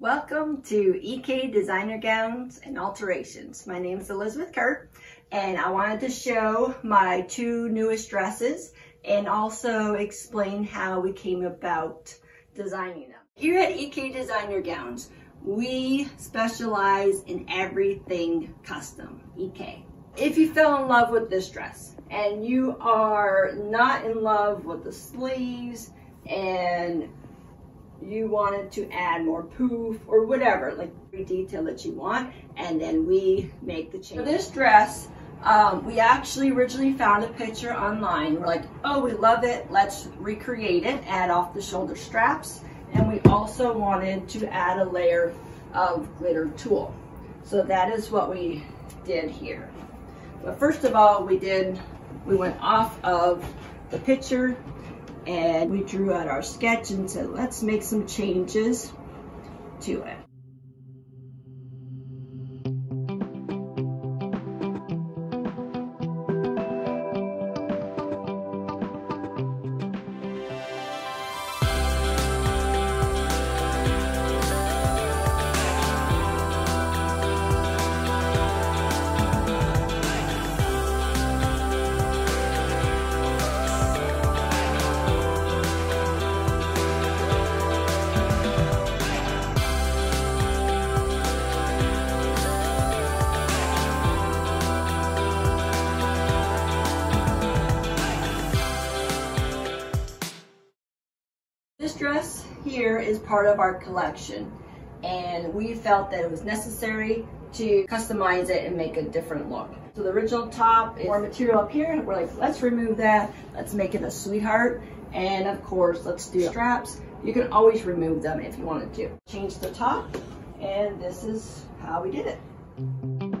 Welcome to EK Designer Gowns and Alterations. My name is Elisabeth Kerr and I wanted to show my two newest dresses and also explain how we came about designing them. Here at EK Designer Gowns, we specialize in everything custom, EK. If you fell in love with this dress and you are not in love with the sleeves and you wanted to add more poof or whatever, like every detail that you want, and then we make the change. For this dress, um, we actually originally found a picture online. We're like, oh, we love it. Let's recreate it, add off the shoulder straps. And we also wanted to add a layer of glitter tulle. So that is what we did here. But first of all, we did, we went off of the picture and we drew out our sketch and said, let's make some changes to it. This dress here is part of our collection and we felt that it was necessary to customize it and make a different look. So the original top is more material up here. We're like, let's remove that. Let's make it a sweetheart. And of course, let's do straps. You can always remove them if you wanted to. Change the top and this is how we did it.